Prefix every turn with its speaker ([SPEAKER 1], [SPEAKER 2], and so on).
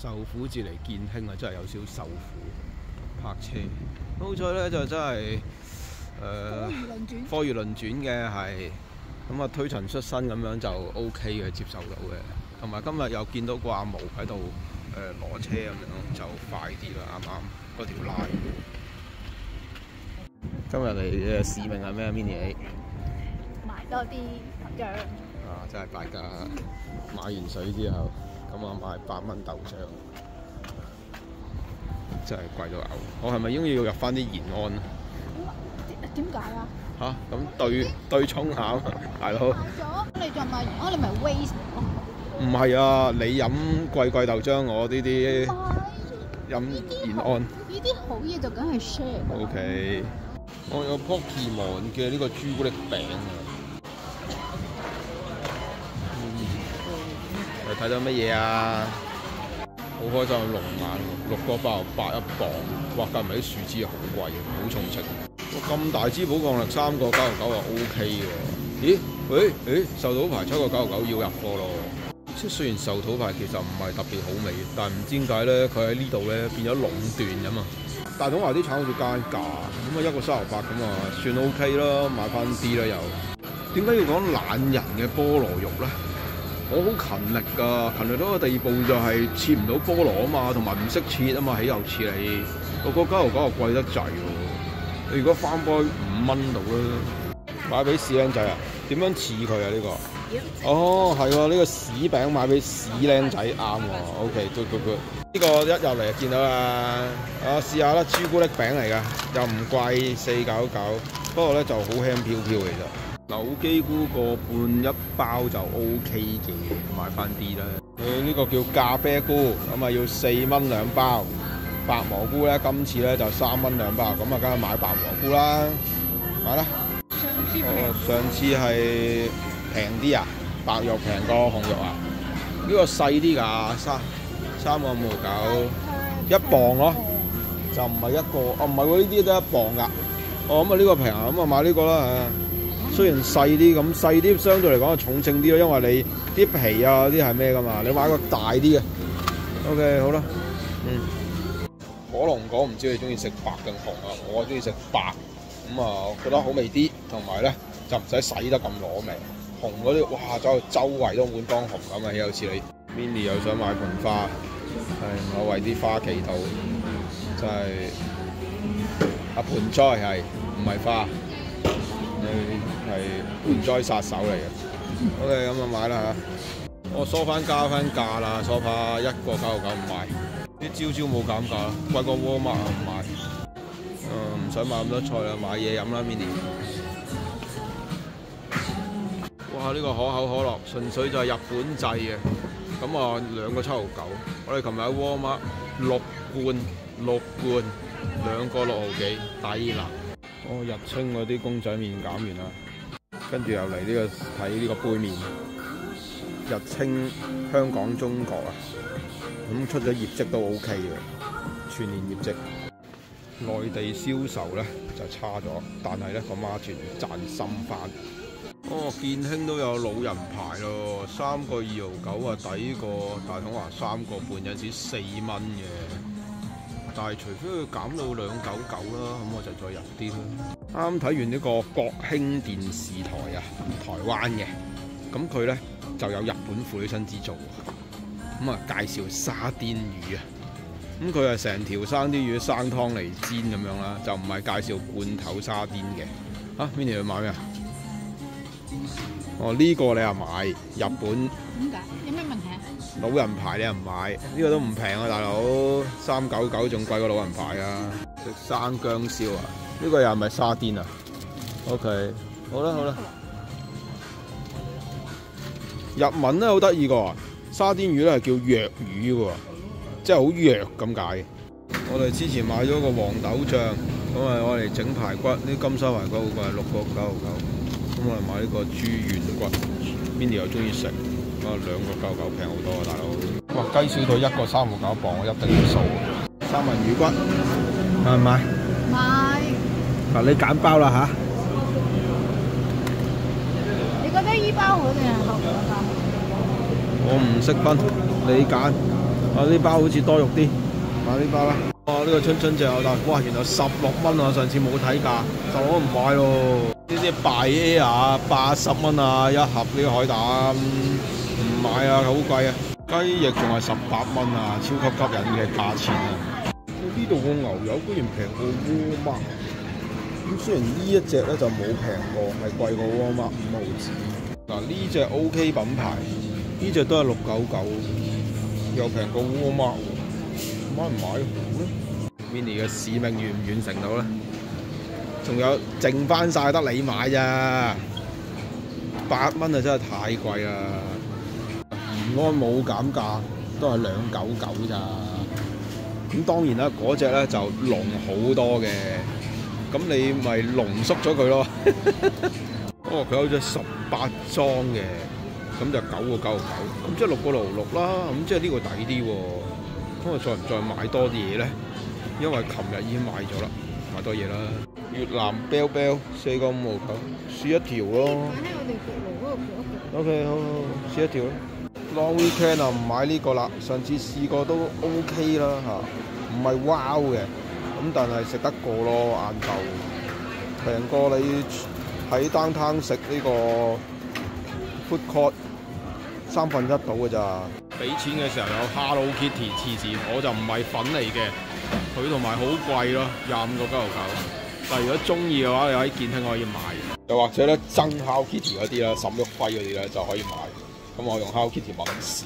[SPEAKER 1] 受苦至嚟見興啊，真係有少少受苦。泊車，好彩咧就真係誒
[SPEAKER 2] 如輪轉，
[SPEAKER 1] 貨如輪轉嘅係，咁啊推陳出新咁樣就 O K 嘅，接受到嘅。同埋今日又見到個阿毛喺度誒攞車咁樣，就快啲啦，啱啱嗰條拉。今日嚟嘅使命係咩？Mini
[SPEAKER 2] 買多啲醬，
[SPEAKER 1] 啊，真係大家買完水之後，咁啊買八蚊豆漿，真係貴到嘔。我係咪應該要入翻啲延安啊？
[SPEAKER 2] 點點解啊？
[SPEAKER 1] 嚇，咁對對沖下大佬。
[SPEAKER 2] 你再買延安，你咪 waste 咯。
[SPEAKER 1] 唔係啊，你飲貴貴豆漿，我呢啲
[SPEAKER 2] 買
[SPEAKER 1] 飲延安。
[SPEAKER 2] 呢啲好嘢就梗係 share 㗎
[SPEAKER 1] O
[SPEAKER 2] 啦
[SPEAKER 1] K，我有 Pokemon 嘅呢個朱古力餅啊。睇到乜嘢啊？好開心，龍眼，六個八十八一磅，哇！計埋啲樹枝好貴嘅，好重稱。哇！咁大支寶礦力三個九十九啊 O K 喎。咦？喂？誒壽桃牌七個九十九要入貨咯。即係雖然壽桃牌其實唔係特別好味，但係唔知點解咧，佢喺呢度咧變咗壟斷咁嘛。大統華啲橙好似加價，咁啊一個三十八咁啊，算 O K 啦，買翻啲啦又。點解要講懶人嘅菠蘿肉咧？我好勤力㗎，勤力到個地步就係切唔到菠蘿啊嘛，同埋唔識切啊嘛，豈有此理！個個九毫九又貴得滯喎。你如果翻開五蚊度啦，買俾屎僆仔啊？點樣似佢啊？呢、個？哦，係喎，呢、個屎餅買俾屎僆仔啱喎。OK，good good good。呢個一入嚟就見到啦，啊試下啦，朱古力餅嚟㗎，又唔貴，四九九，不過咧就好輕飄飄其實。柳基菇個半一包就 O K 嘅，買翻啲啦。佢呢個叫咖啡菇，咁啊要四蚊兩包。白蘑菇咧，今次咧就三蚊兩包，咁啊梗係買白蘑菇啦，買啦。
[SPEAKER 2] 上次
[SPEAKER 1] 哦，上次係平啲啊，白肉平過紅肉啊。呢、個細啲㗎，三三個五毫九，一磅咯，就唔係一個，哦唔係喎，呢啲都一磅㗎。哦咁啊呢個平啊，咁啊買呢個啦。雖然細啲咁，細啲相對嚟講重正啲咯，因為你啲皮啊啲係咩噶嘛，你買個大啲嘅。OK，好啦，嗯。火龍果唔知你中意食白定紅啊？我中意食白，咁啊，我覺得好味啲，同埋咧就唔使洗得咁攞味。紅嗰啲哇，走去周圍都滿當紅咁啊，有似你 Minnie 又想買盆花，係我為啲花祈禱，真係啊盆栽係唔係花？你係盆栽殺手嚟嘅。OK，咁啊買啦嚇。我梳翻加翻價啦，梳化一個九毫九唔買。啲朝朝冇減價，貴過蝸麥啊唔買。誒唔想買咁多菜啦，買嘢飲啦 Mini。哇！呢、個可口可樂純粹就係日本製嘅，咁啊兩個七毫九。我哋琴日喺 Walmart 六罐六罐兩個六毫幾，抵啦。哦，日清嗰啲公仔面減完啦，跟住又嚟呢、個睇呢個杯麵。日清香港中國啊，咁出咗業績都 O K 嘅，全年業績。內地銷售咧就差咗，但係咧個 margin 賺深翻。哦，建興都有老人牌咯，三個二毫九啊，抵過大統華三個半，有時四蚊嘅。但係除非佢減到兩九九啦，咁我就再入啲啦。啱睇完呢個國興電視台啊，台灣嘅，咁佢咧就有日本婦女新資做喎，咁啊介紹沙甸魚啊。咁佢係成條生啲魚生湯嚟煎咁樣啦，就唔係介紹罐頭沙甸嘅。啊，Minnie 去買咩啊？哦，呢、個你又買日本
[SPEAKER 2] 點解？
[SPEAKER 1] 老人牌你又唔買？呢、個都唔平啊，大佬，三九九仲貴過老人牌啊！食生姜燒啊？呢、個又係咪沙甸啊？OK，好啦好啦。日文咧好得意個，沙甸魚咧係叫弱魚喎，即係好弱咁解。我哋之前買咗個黃豆醬，咁啊我哋整排骨，呢金沙排骨好貴，六個九毫九。咁我哋買呢個豬軟骨，Minnie 又中意食，啊兩個九毫九平好多啊，大佬。哇，雞小腿一個三毫九磅，我一定要數。三文魚骨買唔買？
[SPEAKER 2] 買。
[SPEAKER 1] 嗱，你揀包啦吓。
[SPEAKER 2] 你覺得依包好定係後嗰包？
[SPEAKER 1] 我唔識分，你揀。啊呢包好似多肉啲，買呢包啦。哇！呢、個春春隻有但哇原來十六蚊啊！上次冇睇價，就我唔買咯。呢啲拜 A 啊，八十蚊啊一盒呢個海膽，唔買啊，好貴啊！雞翼仲係十八蚊啊，超級吸引嘅價錢啊！呢度個牛油居然平過沃爾瑪，咁雖然呢一隻咧就冇平過，係貴過沃爾瑪五毫子。嗱呢只 OK 品牌，呢只都係六九九，又平過沃爾瑪喎，買唔買好咧？Mini 嘅使命完唔完成到咧？仲有剩翻晒得你買咋？八蚊啊真係太貴啦！延安冇減價，都係兩九九咋。咁當然啦，嗰只咧就濃好多嘅，咁你咪濃縮咗佢咯。哦，佢有隻十八裝嘅，咁就九個九毫九，咁即係六個六毫六啦。咁即係呢個抵啲喎。咁我再唔再買多啲嘢咧？因為琴日已經買咗啦，買多嘢啦。越南 bell bell 四個五毫九，試一條咯。
[SPEAKER 2] 買喺我哋焗爐嗰度焗一焗。
[SPEAKER 1] OK，好好，試一條啦。Long weekend 啊，唔買呢個啦。上次試過都 OK 啦嚇，唔係 wow 嘅，咁但係食得過咯。晏晝平過你喺 downtown 食呢個 food court 三分一到嘅咋。俾錢嘅時候有 Hello Kitty 黐線，我就唔係粉嚟嘅，佢同埋好貴咯，廿五個九毫九。但係如果中意嘅話，你喺健興可以買，又或者咧憎 Hello Kitty 嗰啲啦，沈旭輝嗰啲咧就可以買。咁我用 Hello Kitty 玩事。